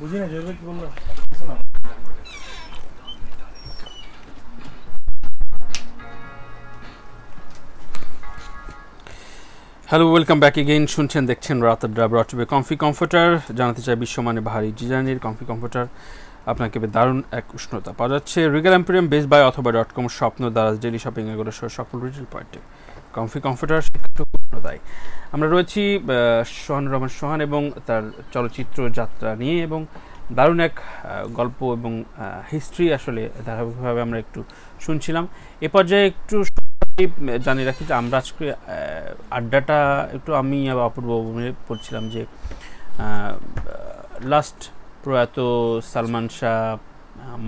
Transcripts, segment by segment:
বুঝি না কি বলল হ্যালো ওয়েলকাম ব্যাক এগেইন শুনছেন, দেখছেন রাত ড্রাইভ রটবে কমফি কমফোর্টার জানাতে চাই বিশ্বমানের ভারী ডিজাইনের কমফি কমফোর্টার আপনাকে দারুণ এক উষ্ণতা পাওয়া যাচ্ছে। রিগেল এম্পেরিয়াম বেস বাই অথবা ডট কম স্বপ্ন দ্বারা ডেলি শপিং এগুলো সহ সকল রিটেল পয়েন্টে কমফি কমফোর্টার উষ্ণতায় আমরা রয়েছি সোহান রহমান সোহান এবং তার চলচ্চিত্র যাত্রা নিয়ে এবং দারুণ এক গল্প এবং হিস্ট্রি আসলে ধারাবাহিকভাবে আমরা একটু শুনছিলাম। এ পর্যায়ে একটু জানিয়ে রাখি যে আমরা আজকে আড্ডাটা একটু আমি আর অপূর্ব মিলে পড়ছিলাম যে লাস্ট প্রয়াত সালমান শাহ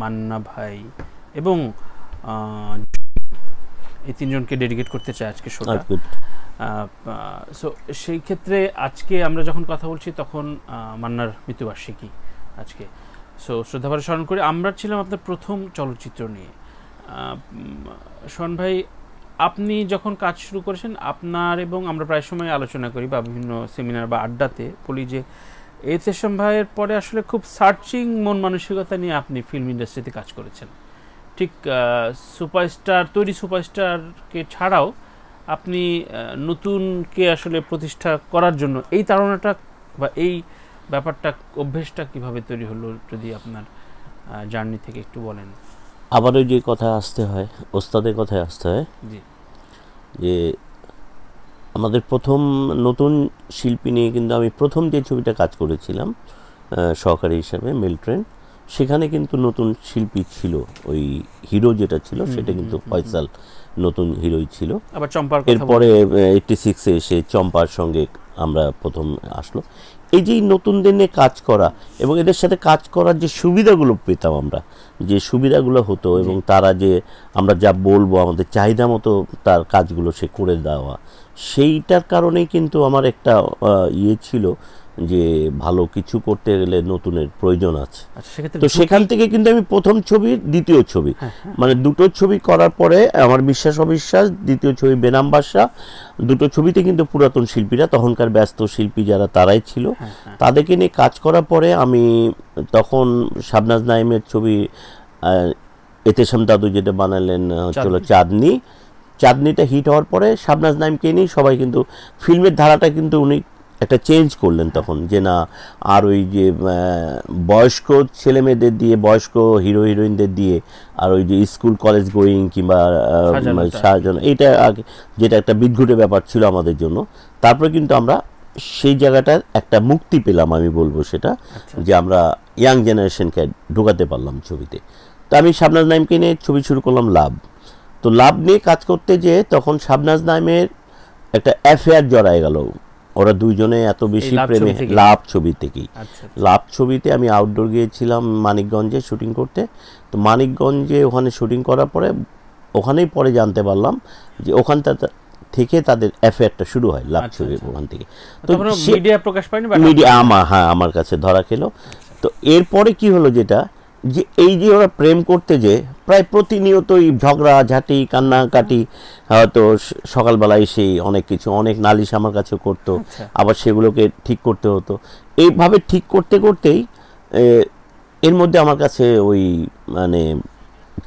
মান্না ভাই এবং এই তিনজনকে ডেডিকেট করতে চাই আজকে শোটা। আচ্ছা, সো সেই ক্ষেত্রে আজকে আমরা যখন কথা বলছি তখন মান্নার মৃত্যুবার্ষিকী আজকে। সো শ্রদ্ধাভারে স্মরণ করি, আমরা ছিলাম আপনার প্রথম চলচ্চিত্র নিয়ে। শোন ভাই, আপনি যখন কাজ শুরু করেছেন, আপনার এবং আমরা প্রায় সময় আলোচনা করি বা বিভিন্ন সেমিনার বা আড্ডাতে বলি যে এতেশম ভাইয়ের পরে আসলে খুব সার্চিং মন মানসিকতা নিয়ে আপনি ফিল্ম ইন্ডাস্ট্রিতে কাজ করেছেন। ঠিক সুপারস্টার তৈরি সুপারস্টারকে ছাড়াও আপনি নতুনকে আসলে প্রতিষ্ঠা করার জন্য এই তাড়নাটা বা এই ব্যাপারটা অভ্যেসটা কীভাবে তৈরি হলো যদি আপনার জার্নি থেকে একটু বলেন। আবারও যে কথা আসতে হয় ওস্তাদের কথায় আসতে হয় জি। যে আমাদের প্রথম নতুন শিল্পী নিয়ে কিন্তু আমি প্রথম যে ছবিটা কাজ করেছিলাম সহকারী হিসাবে মিল ট্রেন সেখানে কিন্তু নতুন শিল্পী ছিল ওই হিরো যেটা ছিল সেটা কিন্তু ফয়সাল নতুন হিরোই ছিল। আবার চম্পার এরপরে এইটটি সিক্সে এসে চম্পার সঙ্গে আমরা প্রথম আসলো। এই যে এই নতুনদের নিয়ে কাজ করা এবং এদের সাথে কাজ করার যে সুবিধাগুলো পেতাম আমরা যে সুবিধাগুলো হতো এবং তারা যে আমরা যা বলব আমাদের চাহিদা মতো তার কাজগুলো সে করে দেওয়া সেইটার কারণেই কিন্তু আমার একটা ইয়ে ছিল যে ভালো কিছু করতে গেলে নতুনের প্রয়োজন আছে। আচ্ছা তো সেখান থেকে কিন্তু আমি প্রথম ছবি দ্বিতীয় ছবি। হ্যাঁ, মানে দুটো ছবি করার পরে আমার বিশ্বাস অবিশ্বাস দ্বিতীয় ছবি বেনাম বাসা দুটো ছবিতে কিন্তু পুরাতন শিল্পীরা তখনকার ব্যস্ত শিল্পী যারা তারাই ছিল। হ্যাঁ, হ্যাঁ। তাদেরকে নিয়ে কাজ করার পরে আমি তখন শাবনাজ নাইমের ছবি এতেশাম দাদু যেটা বানালেন হচ্ছিল চাঁদনি। চাঁদনিটা হিট হওয়ার পরে শাবনাজ নাইমকে নিয়ে সবাই কিন্তু ফিল্মের ধারাটা কিন্তু উনি একটা চেঞ্জ করলেন তখন যে না আর ওই যে বয়স্ক ছেলে মেয়েদের দিয়ে বয়স্ক হিরো হিরোইনদের দিয়ে আর ওই যে স্কুল কলেজ গোয়িং কিংবা আহ, সাজানো এইটা আগে যেটা একটা বিদঘুটে ব্যাপার ছিল আমাদের জন্য। তারপরে কিন্তু আমরা সেই জায়গাটার একটা মুক্তি পেলাম আমি বলব সেটা আচ্ছা। যে আমরা ইয়াং জেনারেশনকে ঢোকাতে পারলাম ছবিতে। তো আমি শাবনাজ নাইমকে নিয়ে ছবি শুরু করলাম লাভ। তো লাভ নিয়ে কাজ করতে যেয়ে তখন শাবনাজ নাইমের একটা অ্যাফেয়ার জড়ায় গেল। ওরা দুইজনে এত বেশি প্রেমে লাভ ছবি থেকেই। আচ্ছা লাভ ছবিতে আমি আউটডোর গিয়েছিলাম মানিকগঞ্জে শুটিং করতে। তো মানিকগঞ্জে ওখানে শুটিং করার পরে ওখানেই পরে জানতে পারলাম যে ওখানটা থেকে তাদের অ্যাফেয়ারটা শুরু হয় লাভ আচ্ছা, ছবি আচ্ছা। ওখান থেকে। তো মিডিয়া প্রকাশ পায়নি মিডিয়া আমার হ্যাঁ আমার কাছে ধরা খেলো। তো এরপরে কি হলো যেটা? যে এই যে ওরা প্রেম করতে যে প্রায় প্রতিনিয়তই ঝগড়া ঝাঁটি কান্নাকাটি হয়তো সকালবেলায় সেই অনেক কিছু অনেক নালিশ আমার কাছে করতো আচ্ছা। আবার সেগুলোকে ঠিক করতে হতো। এইভাবে ঠিক করতে করতেই এর মধ্যে আমার কাছে ওই মানে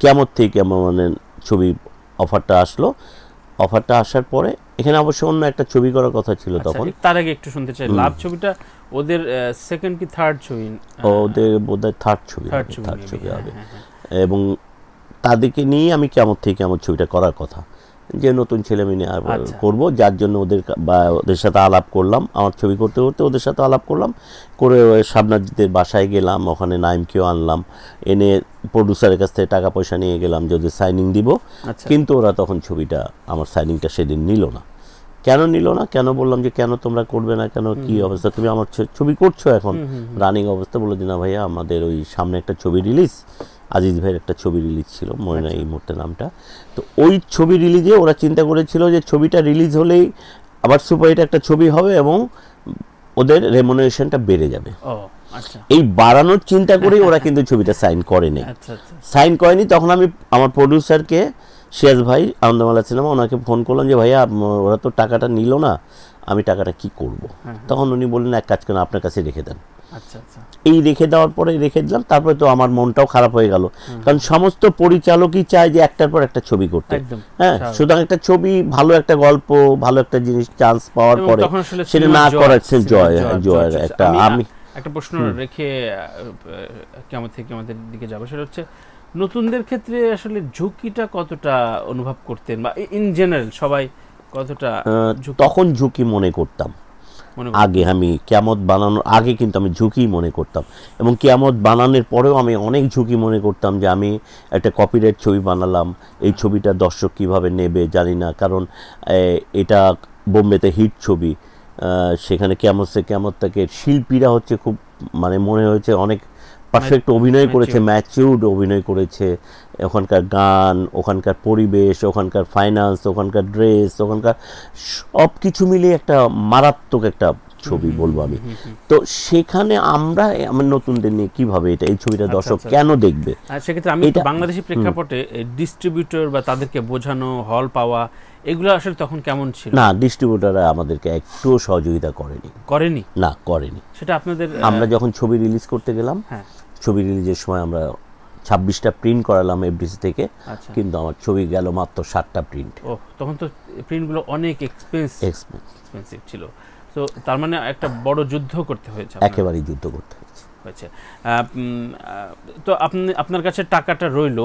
কেমন থেকে কেমন মানে ছবি অফারটা আসলো। অফারটা আসার পরে এখানে অবশ্য অন্য একটা ছবি করার কথা ছিল আচ্ছা, তখন। তার আগে একটু শুনতে চাই। লাভ ছবিটা ওদের সেকেন্ড কি থার্ড ছবি ওদের বোধহয় থার্ড ছবি থার্ড ছবি থার্ড ছবি হ্যাঁ, হবে হ্যাঁ, হ্যাঁ। এবং তাদেরকে নিয়ে আমি কেমন থেকে কেমন ছবিটা করার কথা যে নতুন ছেলে মেয়ে আর আচ্ছা। করব যার জন্য ওদের বা ওদের সাথে আলাপ করলাম আমার ছবি করতে করতে ওদের সাথে আলাপ করলাম করে শাবনাজিদের বাসায় গেলাম ওখানে নাইমকেও আনলাম এনে প্রডিউসারের কাছ থেকে টাকা পয়সা নিয়ে গেলাম যে ওদের সাইনিং দিব আচ্ছা কিন্তু ওরা তখন ছবিটা আমার সাইনিংটা সেদিন নিল না কেন নিল না? কেন বললাম যে কেন তোমরা করবে না? কেন কি অবস্থা? তুমি আমার ছবি করছ এখন। রানিং অবস্থা বলে যে না ভাইয়া আমাদের ওই সামনে একটা ছবি রিলিজ আজিজ ভাইয়ের একটা ছবি রিলিজ ছিল মনে নাই এই মুহূর্তে নামটা। তো ওই ছবি রিলিজে ওরা চিন্তা করেছিল যে ছবিটা রিলিজ হলেই আবার সুপারহিট একটা ছবি হবে এবং ওদের রেমুনারেশনটা বেড়ে যাবে। আচ্ছা। এই বাড়ানোর চিন্তা করেই ওরা কিন্তু ছবিটা সাইন করেনি। আচ্ছা আচ্ছা। সাইন করেনি তখন আমি আমার প্রডিউসারকে সিয়াজ ভাই আনন্দমালা সিনেমা ওনাকে ফোন করলাম যে ভাইয়া ওরা তো টাকাটা নিল না আমি টাকাটা কি করব? হ্যাঁ, তখন উনি বললেন এক কাজ করেন আপনার কাছে রেখে দেন। আচ্ছা আচ্ছা। এই রেখে দেওয়ার পরে রেখে দিলাম তারপরে তো আমার মনটাও খারাপ হয়ে গেল। কারণ সমস্ত পরিচালকই চায় যে একটার পর একটা ছবি করতে। হ্যাঁ সুতরাং একটা ছবি ভালো একটা গল্প ভালো একটা জিনিস চান্স পাওয়ার পরে সেটা না জয়, করাচ্ছে জয় জয়, জয়ের একটা আমি আমি একটা প্রশ্ন রেখে কেমন থেকে আমাদের দিকে যাব সেটা হচ্ছে নতুনদের ক্ষেত্রে আসলে ঝুঁকিটা কতটা অনুভব করতেন? বা ইন জেনারেল সবাই কতটা তখন ঝুঁকি মনে করতাম। আগে আমি কিয়ামত বানানোর আগে কিন্তু আমি ঝুঁকি মনে করতাম। এবং কিয়ামত বানানোর পরেও আমি অনেক ঝুঁকি মনে করতাম যে আমি একটা কপিরাইট ছবি বানালাম এই ছবিটা দর্শক কীভাবে নেবে জানি না। কারণ এটা বোম্বেতে হিট ছবি। সেখানে কেমন সে কেমন থেকে শিল্পীরা হচ্ছে খুব মানে মনে হয়েছে অনেক পারফেক্ট অভিনয় করেছে ম্যাচিউড অভিনয় করেছে। ওখানকার গান ওখানকার পরিবেশ ওখানকার ফাইন্যান্স ওখানকার ড্রেস ওখানকার সব কিছু মিলিয়ে একটা মারাত্মক একটা ছবি বলব আমি। তো সেখানে আমরা আমার নতুনদের নিয়ে কীভাবে এটা এই ছবিটা দর্শক আচ্ছা। কেন দেখবে? সেক্ষেত্রে আমি এটা- বাংলাদেশি প্রেক্ষাপটে ডিস্ট্রিবিউটর বা তাদেরকে বোঝানো হল পাওয়া এগুলো আসলে তখন কেমন ছিল? না ডিস্ট্রিবিউটাররা আমাদেরকে একটুও সহযোগিতা করেনি। করেনি? না করেনি। সেটা আপনাদের আমরা যখন ছবি রিলিজ করতে গেলাম হ্যাঁ। ছবি রিলিজের সময় আমরা ছাব্বিশটা প্রিন্ট করালাম এফডিসি থেকে আচ্ছা। কিন্তু আমার ছবি গেল মাত্র সাতটা প্রিন্ট ও তখন তো প্রিন্টগুলো অনেক এক্সপেন্স এক্সপেন্সিভ ছিল। তো তার মানে একটা বড় যুদ্ধ করতে হয়েছে। একেবারেই যুদ্ধ করতে হয়েছে। হয়েছে। তো আপনি আপনার কাছে টাকাটা রইল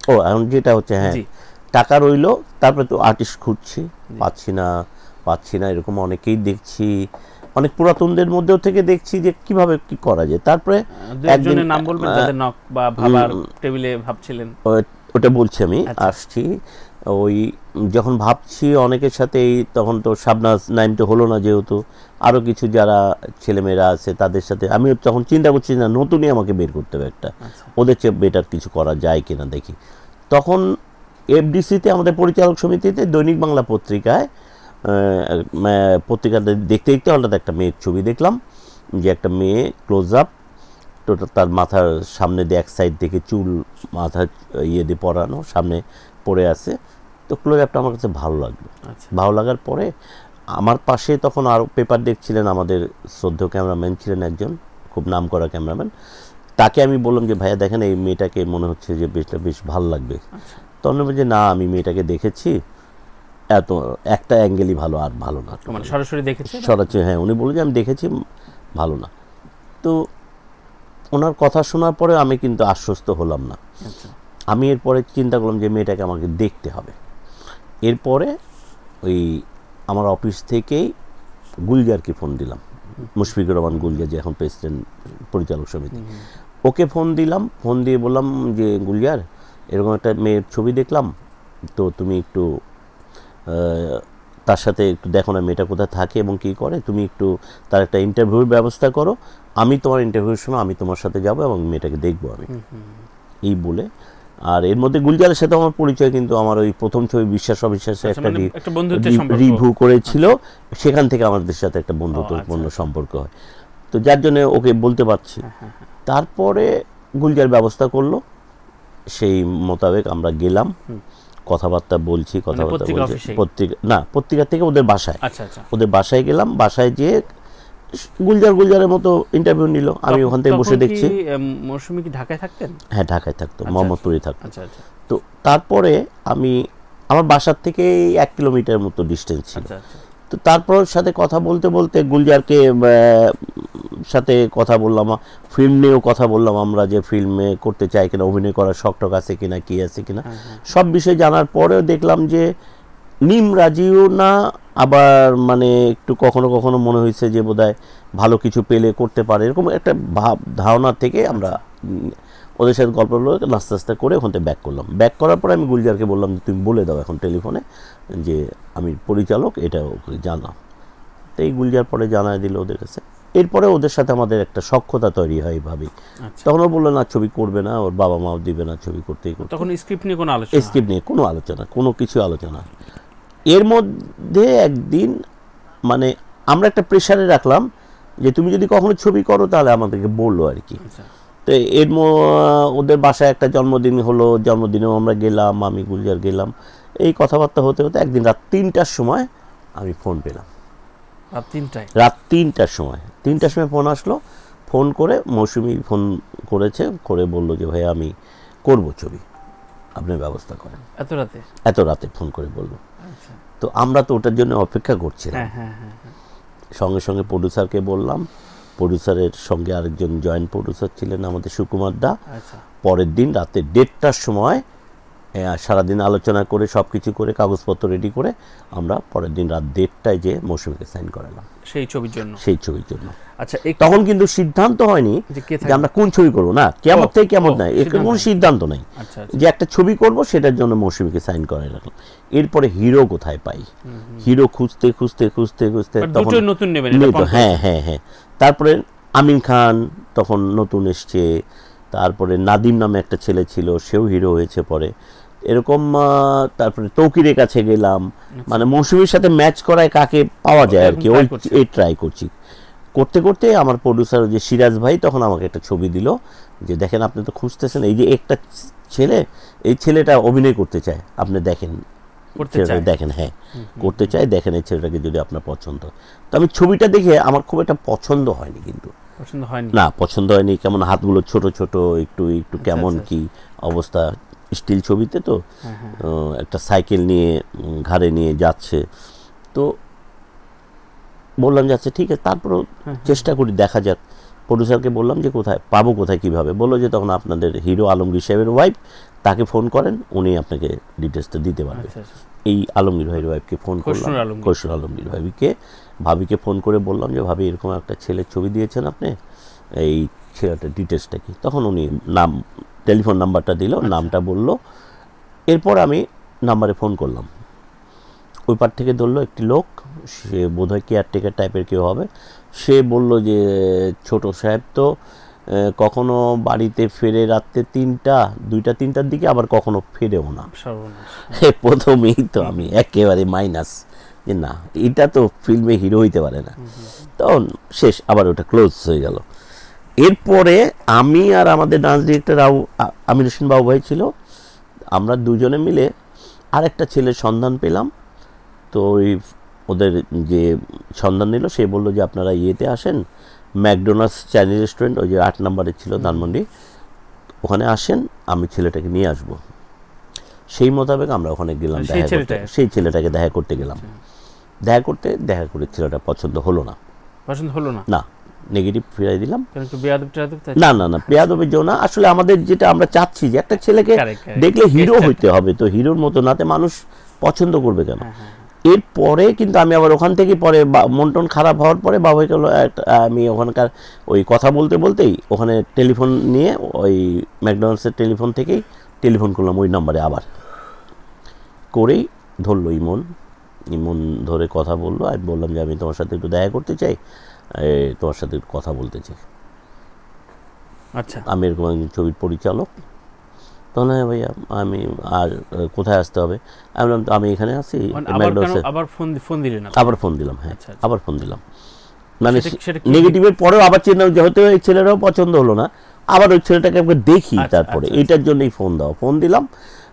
ও এখন যেটা হচ্ছে হ্যাঁ। টাকা রইল তারপরে তো আর্টিস্ট খুঁজছি। পাচ্ছি না পাচ্ছি না এরকম অনেকেই দেখছি। অনেক পুরাতনদের মধ্যেও থেকে দেখছি যে কীভাবে কি করা যায়। তারপরে একজনের নাম বলবেন যাদের নক বা ভাবার টেবিলে ভাবছিলেন। ওটা বলছি আমি আচ্ছা। আসছি। ওই যখন ভাবছি অনেকের সাথেই তখন তো শাবনাজ নাইম তো হলো না যেহেতু। আরও কিছু যারা ছেলেমেয়েরা আছে তাদের সাথে আমি তখন চিন্তা করছি না নতুনই আমাকে বের করতে হবে একটা। আচ্ছা। ওদের চেয়ে বেটার কিছু করা যায় কিনা দেখি। তখন এফডিসিতে আমাদের পরিচালক সমিতিতে দৈনিক বাংলা পত্রিকায় পত্রিকাতে দেখতে দেখতে হঠাৎ একটা মেয়ের ছবি দেখলাম যে একটা মেয়ে ক্লোজ আপ টোটাল তার মাথার সামনে দিয়ে এক সাইড থেকে চুল মাথা ইয়ে দিয়ে পরানো সামনে পড়ে আছে। তো ক্লোজ আপটা আমার কাছে ভালো লাগল। আচ্ছা। ভালো লাগার পরে আমার পাশে তখন আরও পেপার দেখছিলেন আমাদের শ্রদ্ধেয় ক্যামেরাম্যান ছিলেন একজন খুব নাম করা ক্যামেরাম্যান তাকে আমি বললাম যে ভাইয়া দেখেন এই মেয়েটাকে মনে হচ্ছে যে বেশটা বেশ ভালো লাগবে। আচ্ছা। তখন যে না আমি মেয়েটাকে দেখেছি। এত একটা অ্যাঙ্গেলই ভালো আর ভালো না। মানে সরাসরি দেখেছি? সরাচ্ছে হ্যাঁ উনি বলে যে আমি দেখেছি ভালো না। তো ওনার কথা শোনার পরে আমি কিন্তু আশ্বস্ত হলাম না। আচ্ছা। আমি এরপরে চিন্তা করলাম যে মেয়েটাকে আমাকে দেখতে হবে। এরপরে ওই আমার অফিস থেকেই গুলজারকে ফোন দিলাম। মুশফিকুর রহমান গুলজার যে এখন প্রেসিডেন্ট পরিচালক সমিতি। ওকে ফোন দিলাম ফোন দিয়ে বললাম যে গুলজার এরকম একটা মেয়ের ছবি দেখলাম। তো তুমি একটু তার সাথে একটু দেখো না মেয়েটা কোথায় থাকে এবং কি করে। তুমি একটু তার একটা ইন্টারভিউর ব্যবস্থা করো। আমি তোমার ইন্টারভিউর সময় আমি তোমার সাথে যাব এবং মেয়েটাকে দেখব আমি। এই বলে। আর এর মধ্যে গুলজারের সাথে আমার পরিচয় কিন্তু আমার ওই প্রথম ছবি বিশ্বাস অবিশ্বাসে আচ্ছা, একটা মানে রিভিউ করেছিল। সেখান থেকে আমাদের সাথে একটা বন্ধুত্বপূর্ণ আচ্ছা, সম্পর্ক হয়। তো যার জন্য ওকে বলতে পারছি। হ্যাঁ, তারপরে গুলজার ব্যবস্থা করল। সেই মোতাবেক আমরা গেলাম। কথাবার্তা বলছি কথাবার্তা মানে বলছি। পত্রিকা না পত্রিকা থেকে ওদের বাসায়। আচ্ছা আচ্ছা। ওদের বাসায় গেলাম বাসায় গিয়ে গুলজার গুলজারের মতো ইন্টারভিউ নিল। আমি ওখান থেকে বসে দেখছি। মৌসুমি কি ঢাকায় থাকতেন? হ্যাঁ ঢাকায় থাকতো মোহাম্মদপুরে থাকতো। আচ্ছা আচ্ছা। তো তারপরে আমি আমার বাসার থেকে এক কিলোমিটার মতো ডিস্টেন্স ছিল। আচ্ছা আচ্ছা। তো তারপর সাথে কথা বলতে বলতে গুলজারকে সাথে কথা বললাম ফিল্ম নিয়েও কথা বললাম আমরা যে ফিল্মে করতে চাই কিনা অভিনয় করার শখ টক আছে কিনা কি আছে কিনা হ্যাঁ, হ্যাঁ। সব বিষয়ে জানার পরেও দেখলাম যে নিম রাজিও না আবার মানে একটু কখনো কখনো মনে হয়েছে যে বোধহয় ভালো কিছু পেলে করতে পারে এরকম একটা ভাব ধারণা থেকে আমরা ওদের সাথে গল্প নাস্তে আস্তে করে ওখান থেকে ব্যাক করলাম। ব্যাক করার পরে আমি গুলজারকে বললাম যে তুমি বলে দাও এখন টেলিফোনে যে আমি পরিচালক এটা ওকে জানাও। তো এই গুলজার পরে জানায় দিল ওদের কাছে। এরপরে ওদের সাথে আমাদের একটা সক্ষতা তৈরি হয় এইভাবেই আচ্ছা। তখন ও বলল না ছবি করবে না ওর বাবা মাও দিবে না ছবি করতেই করতে তখন স্ক্রিপ্ট নিয়ে কোনো আলোচনা? স্ক্রিপ্ট নিয়ে কোনো আলোচনা কোনো কিছু আলোচনা। এর মধ্যে একদিন মানে আমরা একটা প্রেশারে রাখলাম যে তুমি যদি কখনো ছবি করো তাহলে আমাদেরকে বলল আর কি আচ্ছা। তো এর ম- ওদের বাসায় একটা জন্মদিন হলো জন্মদিনেও আমরা গেলাম আমি গুলজার গেলাম। এই কথাবার্তা হতে হতে একদিন রাত তিনটার সময় আমি ফোন পেলাম। রাত তিনটায়? রাত তিনটার সময় তিনটার সময় ফোন আসলো ফোন করে মৌসুমি ফোন করেছে করে বলল যে ভাই আমি করব ছবি আপনি ব্যবস্থা করেন। এত রাতে? এত রাতে ফোন করে বলল। আচ্ছা। তো আমরা তো ওটার জন্য অপেক্ষা করছিলাম। হ্যাঁ হ্যাঁ হ্যাঁ হ্যাঁ। সঙ্গে সঙ্গে প্রডিউসারকে বললাম প্রডিউসারের সঙ্গে আরেকজন জয়েন্ট প্রডিউসার ছিলেন আমাদের সুকুমার দা। আচ্ছা। পরের দিন রাতে দেড়টার সময় সারাদিন আলোচনা করে সব কিছু করে কাগজপত্র রেডি করে আমরা পরের দিন রাত দেড়টায় যে মৌসুমীকে সাইন করালাম। সেই ছবির জন্য। সেই ছবির জন্য। আচ্ছা তখন কিন্তু সিদ্ধান্ত হয়নি যে আমরা কোন ছবি করব। না কেমন থেকে কেমন নাই। কোনো সিদ্ধান্ত নেই। আচ্ছা আচ্ছা। যে একটা ছবি করব সেটার জন্য মৌসুমীকে সাইন করাই রাখলাম এরপরে হিরো কোথায় পাই? হিরো খুঁজতে খুঁজতে খুঁজতে খুঁজতে তখন নতুন নেবেন। হ্যাঁ হ্যাঁ হ্যাঁ। তারপরে আমিন খান তখন নতুন এসছে। তারপরে নাদিম নামে একটা ছেলে ছিল সেও হিরো হয়েছে পরে। এরকম তারপরে তৌকিরের কাছে গেলাম। মানে মৌসুমীর সাথে ম্যাচ করায় কাকে পাওয়া যায় আর কি? ওই ট্রাই করছি। করতে করতে আমার প্রডিউসার যে সিরাজ ভাই তখন আমাকে একটা ছবি দিল যে দেখেন আপনি তো খুঁজতেছেন এই যে একটা ছেলে এই ছেলেটা অভিনয় করতে চায় আপনি দেখেন। দেখেন হ্যাঁ করতে চাই দেখেন এই ছেলেটাকে যদি আপনার পছন্দ। তো আমি ছবিটা দেখে আমার খুব একটা পছন্দ হয়নি কিন্তু। পছন্দ হয়নি। না পছন্দ হয়নি কেমন হাতগুলো ছোট ছোট একটু একটু কেমন আচ্ছা, কি অবস্থা স্টিল ছবিতে তো হ্যাঁ হ্যাঁ। একটা সাইকেল নিয়ে ঘাড়ে নিয়ে যাচ্ছে। তো বললাম যাচ্ছে ঠিক আছে তারপরও চেষ্টা করি দেখা যাক। প্রডিউসারকে বললাম যে কোথায় পাবো কোথায় কীভাবে? বলল যে তখন আপনাদের হিরো আলমগীর সাহেবের ওয়াইফ তাকে ফোন করেন উনি আপনাকে ডিটেলসটা দিতে পারবে। আচ্ছা আচ্ছা। এই আলমগীর ভাইয়ের ওয়াইফকে ফোন করলাম। খসরুল আলমগীর। ভাবিকে ভাবিকে ফোন করে বললাম যে ভাবি এরকম একটা ছেলের ছবি দিয়েছেন আপনি এই ছেলেটার ডিটেলসটা কি? তখন উনি নাম টেলিফোন নাম্বারটা দিল আচ্ছা। নামটা বলল। এরপর আমি নাম্বারে ফোন করলাম। ওই পার থেকে ধরলো একটি লোক সে বোধহয় কেয়ারটেকার টাইপের কেউ হবে। সে বলল যে ছোট সাহেব তো কখনো বাড়িতে ফেরে রাত্রে তিনটা দুইটা তিনটার দিকে আবার কখনো ফেরেও না। প্রথমেই তো আমি একেবারে মাইনাস যে না এটা তো ফিল্মে হিরো হইতে পারে না। তখন শেষ আবার ওটা ক্লোজ হয়ে গেল। এরপরে আমি আর আমাদের ডান্স ডিরেক্টর আমির হোসেন বাবু ভাই ছিল আমরা দুজনে মিলে আরেকটা ছেলের সন্ধান পেলাম। তো ওই ওদের যে সন্ধান নিল সে বলল যে আপনারা ইয়েতে আসেন ম্যাকডোনাল্ডস চাইনিজ রেস্টুরেন্ট ওই যে আট নম্বরে ছিল ধানমন্ডি ওখানে আসেন আমি ছেলেটাকে নিয়ে আসব। সেই মোতাবেক আমরা ওখানে গেলাম সেই দেখা করতে। ছেলেটাকে? সেই ছেলেটাকে দেখা করতে গেলাম। দেখা করতে দেখা করে ছেলেটা পছন্দ হলো না। পছন্দ হলো না? না নেগেটিভ ফিরাই দিলাম। না না না পেয়াদবের জন্য না। আসলে আমাদের যেটা আমরা চাচ্ছি যে একটা ছেলেকে. দেখলে হিরো হইতে হবে। তো হিরোর মতো নাতে মানুষ পছন্দ করবে কেন? হ্যাঁ এরপরে কিন্তু আমি আবার ওখান থেকে পরে বা- মন টন খারাপ হওয়ার পরে গেল আমি ওখানকার ওই কথা বলতে বলতেই ওখানে টেলিফোন নিয়ে ওই ম্যাকডোনাল্ডসের টেলিফোন থেকেই টেলিফোন করলাম ওই নাম্বারে আবার। করেই ধরলো ইমন। ইমন ধরে কথা বলল আমি বললাম যে আমি তোমার সাথে একটু দেখা করতে চাই তোমার সাথে একটু কথা বলতে চাই। আচ্ছা। আমি এরকম একজন ছবির পরিচালক। তখন হ্যাঁ ভাইয়া আমি আর কোথায় আসতে হবে? আমি বললাম আমি এখানে আছি মানে আবার ম্যাকডোনাল্ডসে আবার ফোন ফোন দিলেন আবার ফোন দিলাম হ্যাঁ আচ্ছা, আচ্ছা। আবার ফোন দিলাম। মানে নেগেটিভের পরেও আবার চিন্তা যেহেতু এই ছেলেরাও পছন্দ হলো না আবার ওই ছেলেটাকে একবার দেখি আচ্ছা, তারপরে। এইটার জন্যই ফোন দেওয়া। ফোন দিলাম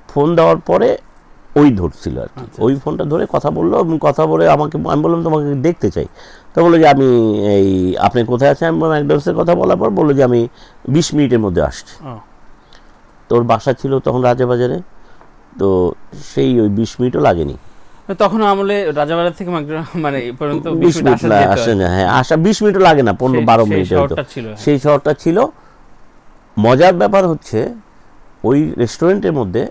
ফোন দেওয়ার পরে ওই ধরছিল আর কি। ওই ফোনটা ধরে কথা বলল এবং কথা বলে আমাকে আমি বললাম তোমাকে দেখতে চাই। তো বলল যে আমি এই আপনি কোথায় আছেন? আমি বললাম একডলসের কথা বলার পর বলল যে আমি বিশ মিনিটের মধ্যে আসছি। তোর বাসা ছিল তখন রাজাবাজারে তো সেই ওই বিশ মিনিটও লাগেনি। তখন আমলে রাজাবাড়া থেকে মানে পর্যন্ত বিশ মিনিট আসা না হ্যাঁ। আসা বিশ মিনিটও লাগে না পনেরো বারো মিনিট ছিল। সেই শহরটা ছিল। মজার ব্যাপার হচ্ছে ওই রেস্টুরেন্টের মধ্যে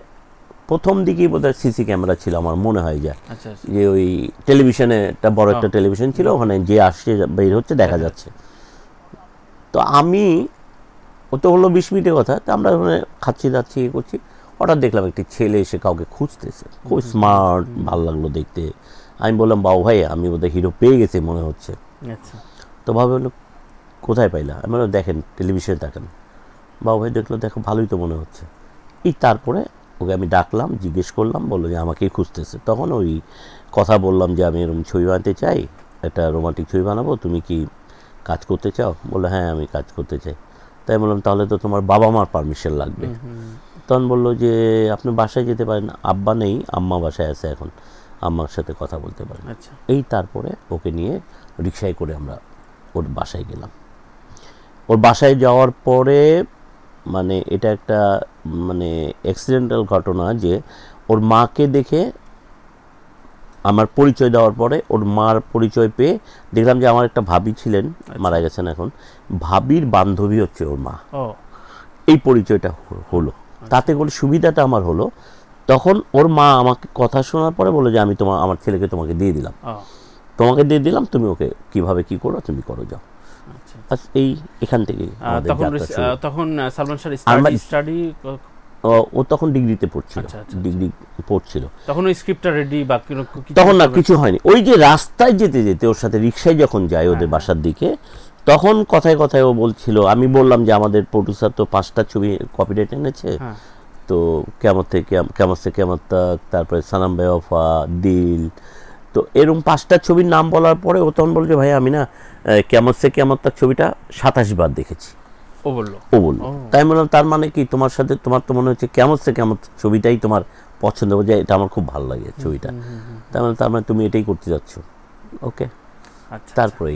প্রথম দিকেই বোধহয় সিসি ক্যামেরা ছিল আমার মনে হয় যা। আচ্ছা আচ্ছা। যে ওই টেলিভিশনে একটা বড় একটা। টেলিভিশন ছিল ওখানে যে আসছে বের হচ্ছে দেখা যাচ্ছে। তো আমি ও তো হলো বিশ মিনিটের কথা তো আমরা ওখানে খাচ্ছি দাচ্ছি ইয়ে করছি। হঠাৎ দেখলাম একটি ছেলে এসে কাউকে খুঁজতেছে। খুব স্মার্ট ভালো লাগল দেখতে। আমি বললাম বাবু ভাই আমি বোধহয় হিরো পেয়ে গেছি মনে হচ্ছে। আচ্ছা। তো ভাবে হলো কোথায় পাইলা? আমি বললাম দেখেন টেলিভিশনে দেখেন। বাবু ভাই দেখল দেখো ভালোই তো মনে হচ্ছে। এই তারপরে ওকে আমি ডাকলাম জিজ্ঞেস করলাম বলল যে আমাকেই খুঁজতেছে। তখন ওই কথা বললাম যে আমি এরকম ছবি বানাতে চাই একটা রোমান্টিক ছবি বানাবো তুমি কি কাজ করতে চাও? বলল হ্যাঁ আমি কাজ করতে চাই। তাই বললাম তাহলে তো তোমার বাবা মার পারমিশন লাগবে তখন বলল যে আপনি বাসায় যেতে পারেন আব্বা নেই আম্মা বাসায় আছে এখন আম্মার সাথে কথা বলতে পারেন। আচ্ছা। এই তারপরে ওকে নিয়ে রিক্সায় করে আমরা ওর বাসায় গেলাম। ওর বাসায় যাওয়ার পরে মানে এটা একটা মানে অ্যাক্সিডেন্টাল ঘটনা যে ওর মাকে দেখে আমার পরিচয় দেওয়ার পরে ওর মার পরিচয় পেয়ে দেখলাম যে আমার একটা ভাবি ছিলেন মারা গেছেন এখন। ভাবির বান্ধবী হচ্ছে ওর মা। এই পরিচয়টা হলো। তাতে করে সুবিধাটা আমার হলো তখন ওর মা আমাকে কথা শোনার পরে বলে যে আমি তোমার আমার ছেলেকে তোমাকে দিয়ে দিলাম। তোমাকে দিয়ে দিলাম তুমি ওকে কীভাবে কি করো তুমি করো যাও। আচ্ছা। এই এখান থেকে তখন সালমান স্টাডি ও- তখন ডিগ্রিতে পড়ছিল। আচ্ছা, আচ্ছা, ডিগ্রি পড়ছিল। তখন ওই স্ক্রিপ্টটা রেডি বা তখন না কিছু হয়নি। ওই যে রাস্তায় যেতে যেতে ওর সাথে রিক্সায় যখন যায় ওদের হ্যাঁ, বাসার দিকে তখন কথায় কথায় ও বলছিল আমি বললাম যে আমাদের প্রডিউসার তো পাঁচটা ছবি কপিরাইট এনেছে। হ্যাঁ। তো কেমন থেকে কেমন সে কেমন তাক তারপরে সানাম বেওয়াফা দিল তো এরকম পাঁচটা ছবির নাম বলার পরে ও তখন বলছে ভাই আমি না কেমন সে কেমন তাক ছবিটা সাতাশ বার দেখেছি। ও বলল। ও বলল। তাই বললাম তার মানে কি তোমার সাথে তোমার তো মনে হচ্ছে কেমন সে কেমন ছবিটাই তোমার পছন্দ যে এটা আমার খুব ভালো লাগে ছবিটা। তার মানে তার মানে তুমি এটাই করতে যাচ্ছ। ওকে? আচ্ছা তারপরে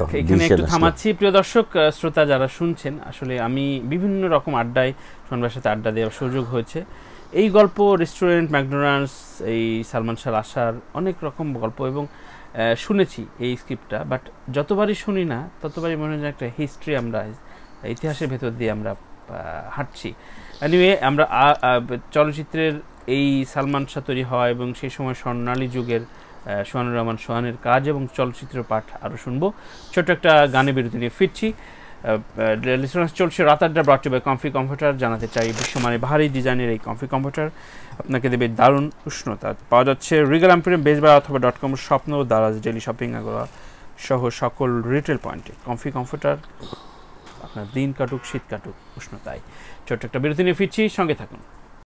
তখন এখানে একটু থামাচ্ছি। প্রিয় দর্শক শ্রোতা যারা শুনছেন আসলে আমি বিভিন্ন রকম আড্ডায় সন্ধ্যার সাথে আড্ডা দেওয়ার সুযোগ হয়েছে। এই গল্প রেস্টুরেন্ট ম্যাকডোনাল্ডস এই সালমান শাহ আসার অনেক রকম গল্প এবং শুনেছি এই স্ক্রিপ্টটা। বাট যতবারই শুনি না ততবারই মনে হয় একটা হিস্ট্রি আমরা ইতিহাসের ভেতর দিয়ে আমরা হাঁটছি। এনিওয়ে আমরা চলচ্চিত্রের এই সালমান শাহ তৈরি হওয়া এবং সেই সময় স্বর্ণালী যুগের সোহানুর রহমান সোহানের কাজ এবং চলচ্চিত্র পাঠ আরও শুনব। ছোট্ট একটা গানে বিরতি নিয়ে ফিরছি। চলছে রাত আড্ডা ব্রট বাই কমফি কমফোর্টার জানাতে চাই বিশ্বমানের ভারী ডিজাইনের এই কমফি কম্পিউটার আপনাকে দেবে দারুণ উষ্ণতা। পাওয়া যাচ্ছে রিগাল এম্পিরিয়াম বেসবা অথবা ডট কম স্বপ্ন, দারাজ ডেলি শপিং আগরা সহ সকল রিটেল পয়েন্টে কমফি কমফোর্টার আপনার দিন কাটুক শীত কাটুক উষ্ণতায়। ছোট্ট একটা বিরতি নিয়ে ফিরছি সঙ্গে থাকুন।